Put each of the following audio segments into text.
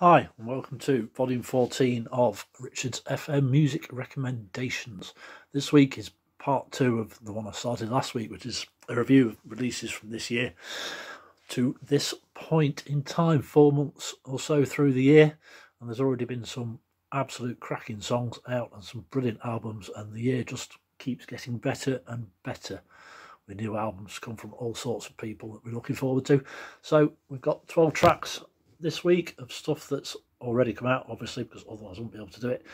Hi, and welcome to volume 14 of Richard's FM Music Recommendations. This week is part two of the one I started last week, which is a review of releases from this year to this point in time, four months or so through the year. And there's already been some absolute cracking songs out and some brilliant albums, and the year just keeps getting better and better with new albums come from all sorts of people that we're looking forward to. So we've got 12 tracks this week of stuff that's already come out, obviously, because otherwise I wouldn't be able to do it.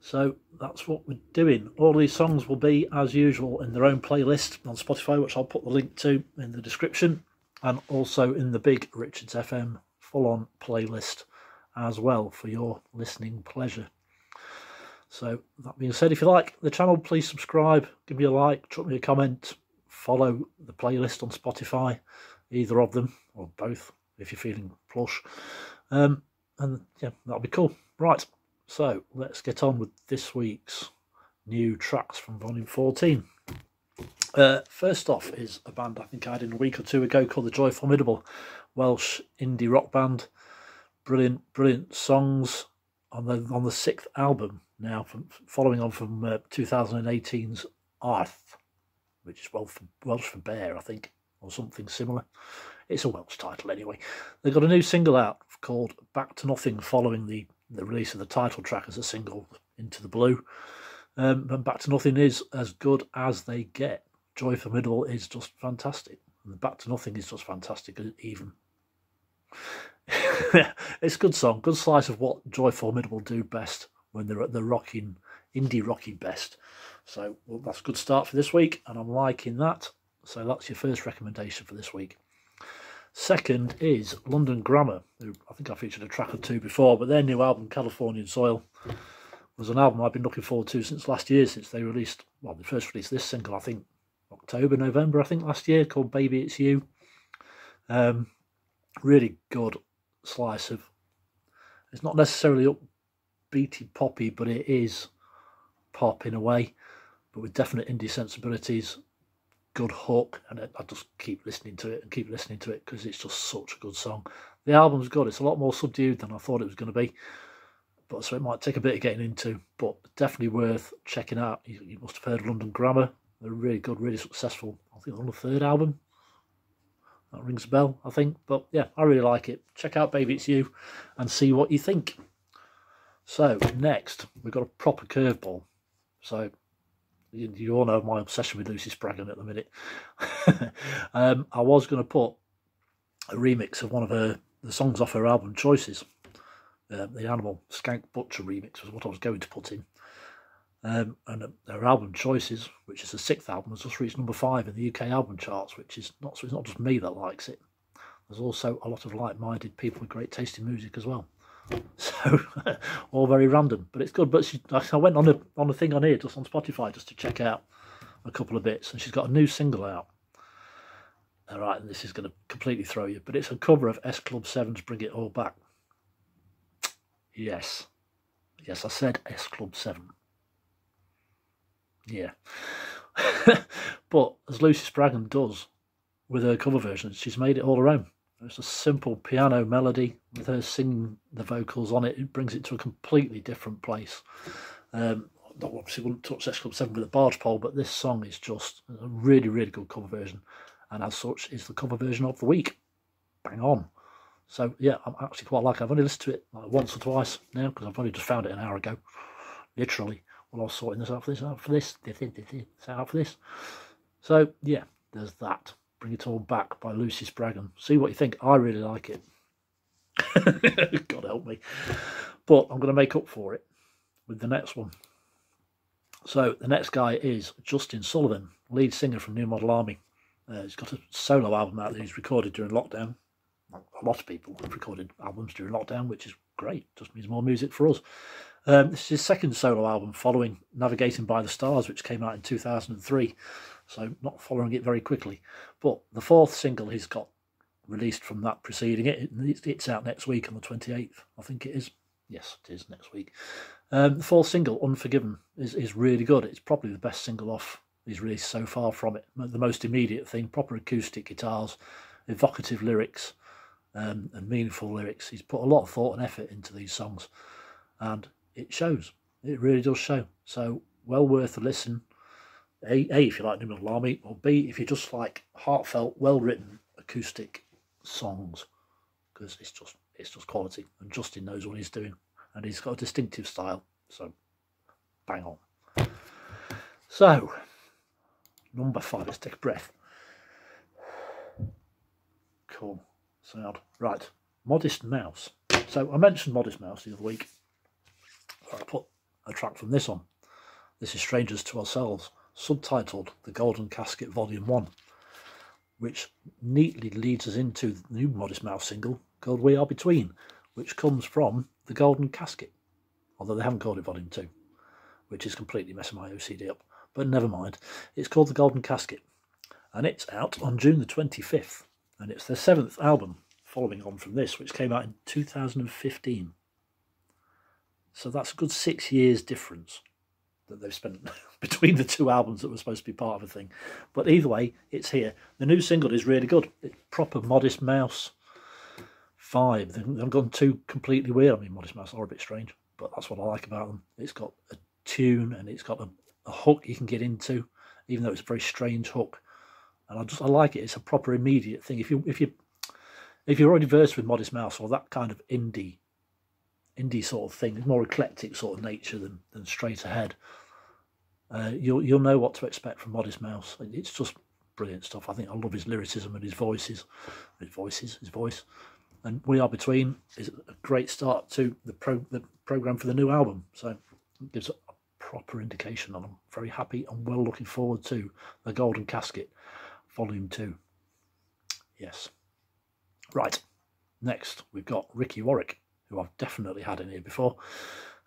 So that's what we're doing. All these songs will be, as usual, in their own playlist on Spotify, which I'll put the link to in the description, and also in the big Richards FM full-on playlist as well for your listening pleasure. So that being said, if you like the channel, please subscribe, give me a like, drop me a comment, follow the playlist on Spotify, either of them or both if you're feeling plush. Um, and yeah, that'll be cool. Right, so let's get on with this week's new tracks from Volume 14. Uh, first off is a band I think I had in a week or two ago called The Joy Formidable, Welsh indie rock band. Brilliant, brilliant songs on the on the sixth album now, from following on from uh, 2018's Arth, which is Welsh for, Welsh for bear, I think, or something similar. It's a Welsh title anyway. They've got a new single out called Back to Nothing following the, the release of the title track as a single, Into the Blue. Um, and Back to Nothing is as good as they get. Joy Formidable is just fantastic. And Back to Nothing is just fantastic, even. it's a good song, good slice of what Joy Formidable do best when they're at the rocking, indie rocking best. So well, that's a good start for this week, and I'm liking that. So that's your first recommendation for this week. Second is London Grammar, who I think I featured a track or two before, but their new album, Californian Soil, was an album I've been looking forward to since last year, since they released, well, they first released this single, I think, October, November, I think, last year, called Baby It's You. Um, really good slice of, it's not necessarily upbeaty poppy, but it is pop in a way, but with definite indie sensibilities good hook, and I just keep listening to it and keep listening to it because it's just such a good song. The album's good. It's a lot more subdued than I thought it was going to be, but so it might take a bit of getting into, but definitely worth checking out. You, you must have heard London Grammar. They're really good, really successful. I think on the third album. That rings a bell, I think. But yeah, I really like it. Check out Baby It's You and see what you think. So next, we've got a proper curveball. So you, you all know my obsession with Lucy Spraggan at the minute. um, I was going to put a remix of one of her the songs off her album Choices. Uh, the Animal Skank Butcher remix was what I was going to put in. Um, and uh, her album Choices, which is the sixth album, has just reached number five in the UK album charts, which is not so it's not just me that likes it. There's also a lot of like-minded people with great taste in music as well. So all very random, but it's good. But she, I went on a on a thing on here just on Spotify just to check out a couple of bits, and she's got a new single out. All right, and this is going to completely throw you, but it's a cover of S Club 7's "Bring It All Back." Yes, yes, I said S Club 7. Yeah, but as Lucy Spraggan does with her cover versions, she's made it all her own. It's a simple piano melody with her singing the vocals on it. It brings it to a completely different place. Um, obviously wouldn't touch S Club 7 with a barge pole, but this song is just a really, really good cover version. And as such, is the cover version of the week. Bang on. So, yeah, I'm actually quite like it. I've only listened to it like once or twice now because I've only just found it an hour ago. Literally. While I was sorting this out for this, out for this, out for this. So, yeah, there's that. Bring It All Back by Lucy Spraggan. See what you think. I really like it. God help me. But I'm going to make up for it with the next one. So the next guy is Justin Sullivan, lead singer from New Model Army. Uh, he's got a solo album out that he's recorded during lockdown. A lot of people have recorded albums during lockdown, which is great. Just means more music for us. Um, this is his second solo album following Navigating by the Stars, which came out in 2003 so not following it very quickly. But the fourth single he's got released from that preceding it, it's out next week on the 28th, I think it is. Yes, it is next week. Um, the fourth single, Unforgiven, is, is really good. It's probably the best single off he's released so far from it. The most immediate thing, proper acoustic guitars, evocative lyrics, um, and meaningful lyrics. He's put a lot of thought and effort into these songs, and it shows. It really does show. So well worth a listen. A, a if you like New Model Army, or B if you just like heartfelt, well written acoustic songs, because it's just it's just quality. And Justin knows what he's doing, and he's got a distinctive style. So bang on. So number five. Let's take a breath. Cool sound. Right, Modest Mouse. So I mentioned Modest Mouse the other week. I put a track from this on. This is Strangers to Ourselves, subtitled The Golden Casket Volume 1, which neatly leads us into the new Modest Mouse single called We Are Between, which comes from The Golden Casket, although they haven't called it Volume 2, which is completely messing my OCD up. But never mind, it's called The Golden Casket, and it's out on June the 25th, and it's their seventh album following on from this, which came out in 2015. So that's a good six years difference that they've spent between the two albums that were supposed to be part of a thing. But either way, it's here. The new single is really good. It's proper Modest Mouse vibe. They haven't gone too completely weird. I mean, Modest Mouse are a bit strange, but that's what I like about them. It's got a tune and it's got a, a hook you can get into, even though it's a very strange hook. And I just I like it. It's a proper immediate thing. If you if you if you're already versed with Modest Mouse or that kind of indie indie sort of thing, more eclectic sort of nature than, than straight ahead. Uh, you'll you'll know what to expect from Modest Mouse. It's just brilliant stuff. I think I love his lyricism and his voices, his voices, his voice. And We Are Between is a great start to the pro the program for the new album. So it gives a proper indication, and I'm very happy and well looking forward to the Golden Casket, Volume Two. Yes. Right. Next, we've got Ricky Warwick who I've definitely had in here before.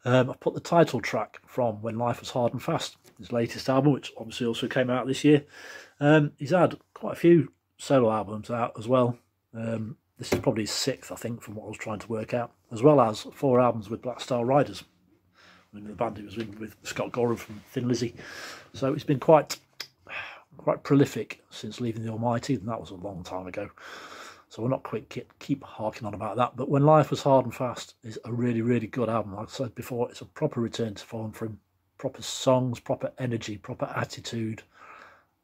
Um, I've put the title track from When Life Was Hard and Fast, his latest album, which obviously also came out this year. Um, he's had quite a few solo albums out as well. Um, this is probably his sixth, I think, from what I was trying to work out, as well as four albums with Black Star Riders. I mean, the band he was in with Scott Gorham from Thin Lizzy. So it's been quite, quite prolific since leaving the Almighty, and that was a long time ago. So we're not quick keep, keep harking on about that. But When Life Was Hard and Fast is a really, really good album. Like I said before, it's a proper return to form from proper songs, proper energy, proper attitude.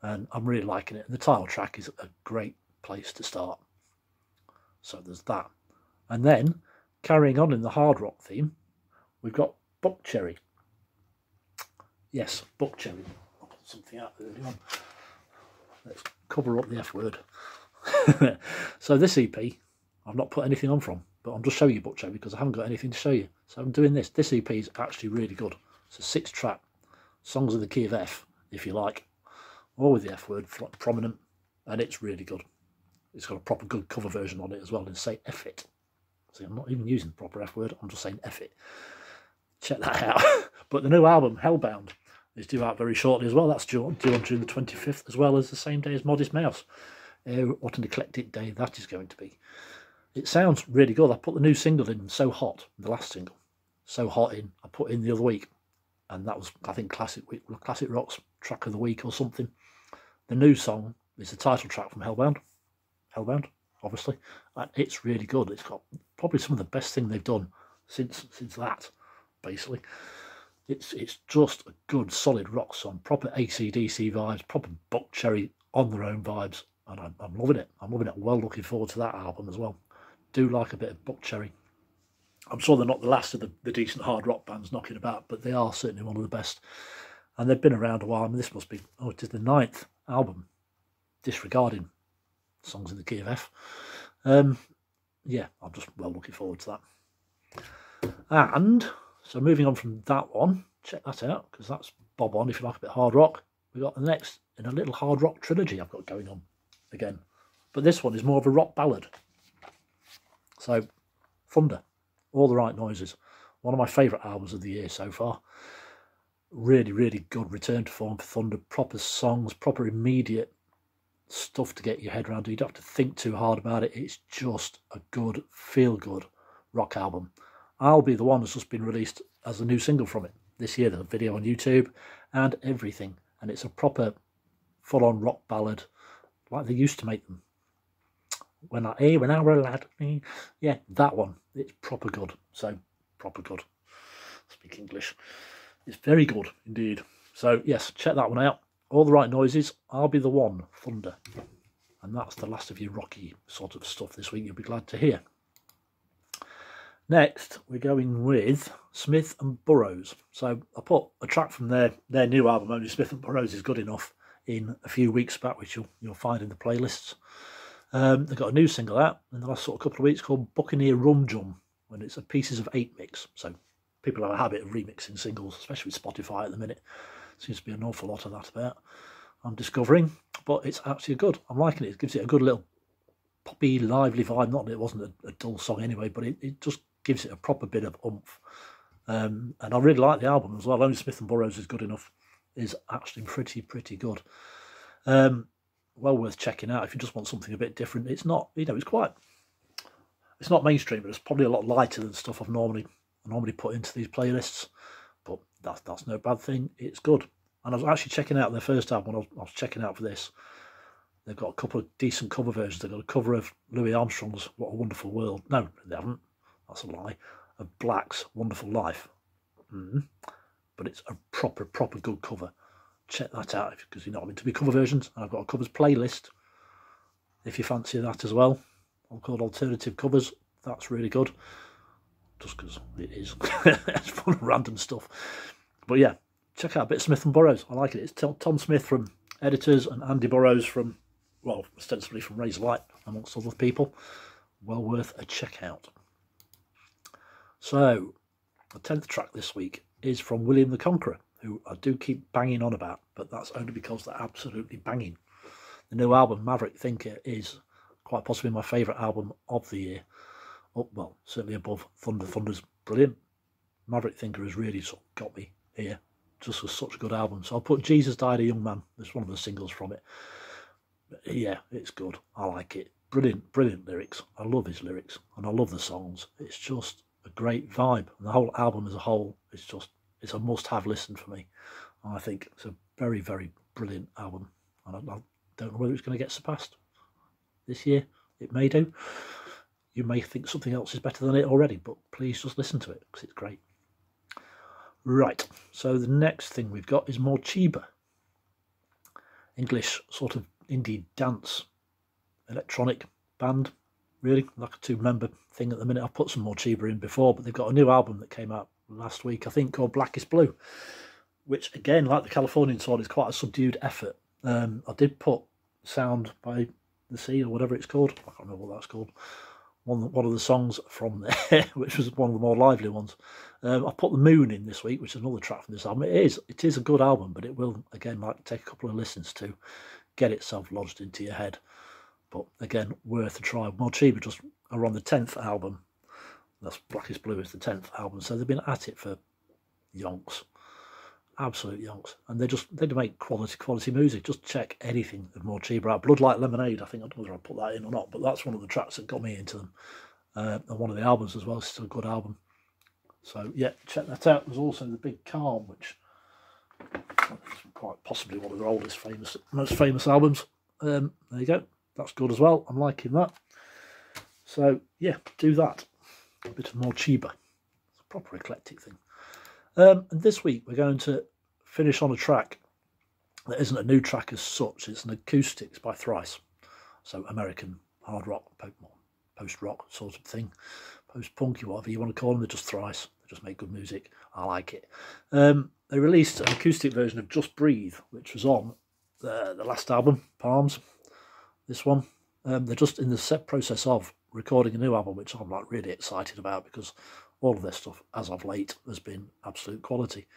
And I'm really liking it. And the title track is a great place to start. So there's that. And then, carrying on in the hard rock theme, we've got Buckcherry. Yes, Buckcherry. I'll put something out early on. Let's cover up the F word. so this EP, I've not put anything on from, but I'm just showing you Buckcherry because I haven't got anything to show you. So I'm doing this. This EP is actually really good. It's a six track, songs of the key of F, if you like, or with the F word prominent, and it's really good. It's got a proper good cover version on it as well, and say F it. See, I'm not even using the proper F word, I'm just saying F it. Check that out. but the new album, Hellbound, is due out very shortly as well. That's due, due on June the 25th, as well as the same day as Modest Mouse. Oh, what an eclectic day that is going to be. It sounds really good. I put the new single in, So Hot, the last single. So Hot in, I put in the other week. And that was, I think, Classic Classic Rock's track of the week or something. The new song is the title track from Hellbound. Hellbound, obviously. And it's really good. It's got probably some of the best thing they've done since since that, basically. It's it's just a good, solid rock song. Proper AC/DC vibes, proper Buckcherry on their own vibes and I'm, I'm, loving it. I'm loving it. Well looking forward to that album as well. Do like a bit of Buckcherry. I'm sure they're not the last of the, the decent hard rock bands knocking about, but they are certainly one of the best. And they've been around a while. I mean, this must be, oh, it is the ninth album, disregarding songs in the key of F. Um, yeah, I'm just well looking forward to that. And so moving on from that one, check that out because that's Bob on if you like a bit of hard rock. We got the next in a little hard rock trilogy I've got going on again. But this one is more of a rock ballad. So, Thunder, all the right noises. One of my favourite albums of the year so far. Really, really good return to form for Thunder. Proper songs, proper immediate stuff to get your head around. You don't have to think too hard about it. It's just a good, feel good rock album. I'll Be the One has just been released as a new single from it this year. The video on YouTube and everything. And it's a proper full on rock ballad like they used to make them. When I, hey, when I were a lad. Yeah, that one. It's proper good. So, proper good. Speak English. It's very good indeed. So, yes, check that one out. All the right noises. I'll be the one. Thunder. And that's the last of your rocky sort of stuff this week. You'll be glad to hear. Next, we're going with Smith and Burrows. So I put a track from their their new album, Only Smith and Burrows is Good Enough, in a few weeks back, which you'll you'll find in the playlists. Um, they've got a new single out in the last sort of couple of weeks called Buccaneer Rum Jum, and it's a pieces of eight mix. So people have a habit of remixing singles, especially with Spotify at the minute. Seems to be an awful lot of that about. I'm discovering, but it's actually good. I'm liking it. It gives it a good little poppy, lively vibe. Not that it wasn't a, a dull song anyway, but it, it just gives it a proper bit of oomph. Um, and I really like the album as well. Only Smith and Burrows is good enough. Is actually pretty pretty good. Um, well worth checking out if you just want something a bit different. It's not you know it's quite it's not mainstream, but it's probably a lot lighter than stuff I've normally normally put into these playlists. But that's that's no bad thing. It's good. And I was actually checking out their first album. I was, I was checking out for this. They've got a couple of decent cover versions. They've got a cover of Louis Armstrong's "What a Wonderful World." No, they haven't. That's a lie. Of Black's Wonderful Life. Mm. But it's a proper, proper good cover. Check that out because you know I'm into my cover versions. I've got a covers playlist if you fancy that as well. I'm called Alternative Covers. That's really good. Just because it is. it's fun of random stuff. But yeah, check out a bit Smith and Burrows. I like it. It's Tom Smith from Editors and Andy Burrows from, well, ostensibly from Razorlight, amongst other people. Well worth a check out. So, the 10th track this week is from William the Conqueror, who I do keep banging on about, but that's only because they're absolutely banging. The new album, Maverick Thinker, is quite possibly my favourite album of the year. Oh, well, certainly above Thunder. Thunder's brilliant. Maverick Thinker has really sort of got me here. Just was such a good album. So I'll put Jesus Died a Young Man. It's one of the singles from it. But yeah, it's good. I like it. Brilliant, brilliant lyrics. I love his lyrics and I love the songs. It's just a great vibe. And the whole album as a whole is just, it's a must have listen for me. And I think it's a very, very brilliant album. And I, I don't know whether it's going to get surpassed this year. It may do. You may think something else is better than it already, but please just listen to it because it's great. Right, so the next thing we've got is Morcheeba. English sort of indie dance electronic band really like a two member thing at the minute. I've put some Morcheeba in before, but they've got a new album that came out last week, I think, called Black is Blue, which again, like the Californian Sword, is quite a subdued effort. Um, I did put Sound by the Sea or whatever it's called. I can't remember what that's called. One, one of the songs from there, which was one of the more lively ones. Um, I put the Moon in this week, which is another track from this album. It is, it is a good album, but it will again like take a couple of listens to get itself lodged into your head. But again, worth a try. Morcheeba just are on the 10th album. That's Black is Blue is the 10th album. So they've been at it for yonks. Absolute yonks. And they just, they do make quality, quality music. Just check anything of Morcheeba out. Blood Like Lemonade, I think, I don't know whether I put that in or not, but that's one of the tracks that got me into them. Uh, and one of the albums as well. It's still a good album. So yeah, check that out. There's also the Big Calm, which is quite possibly one of their oldest, famous, most famous albums. Um, there you go that's good as well. I'm liking that. So yeah, do that. A bit of Morcheeba. It's a proper eclectic thing. Um, and this week we're going to finish on a track that isn't a new track as such. It's an acoustics by Thrice. So American hard rock, post rock sort of thing, post punky, whatever you want to call them. They're just Thrice. They just make good music. I like it. Um, they released an acoustic version of Just Breathe, which was on the, the last album, Palms, this one. Um, they're just in the set process of recording a new album, which I'm like really excited about because all of their stuff, as of late, has been absolute quality.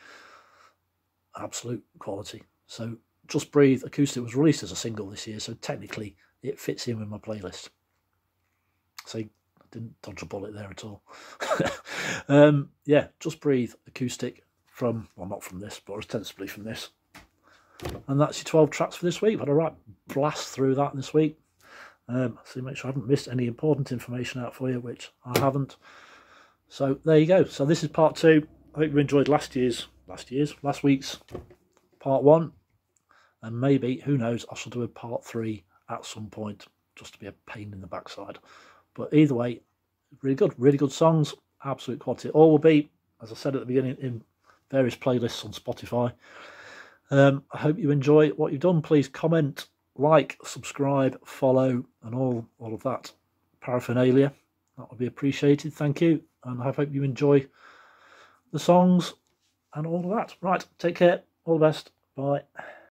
Absolute quality. So Just Breathe Acoustic was released as a single this year, so technically it fits in with my playlist. See, I didn't dodge a bullet there at all. um, yeah, Just Breathe Acoustic from, well, not from this, but ostensibly from this. And that's your 12 tracks for this week. I've had a right blast through that this week. Um, so make sure I haven't missed any important information out for you, which I haven't. So there you go. So this is part two. I hope you enjoyed last year's, last year's, last week's part one. And maybe, who knows, I shall do a part three at some point. just to be a pain in the backside. But either way, really good, really good songs, absolute quality. All will be, as I said at the beginning, in various playlists on Spotify. Um, I hope you enjoy what you've done. Please comment, like, subscribe, follow, and all all of that paraphernalia. That would be appreciated. Thank you, and I hope you enjoy the songs and all of that. Right, take care. All the best. Bye.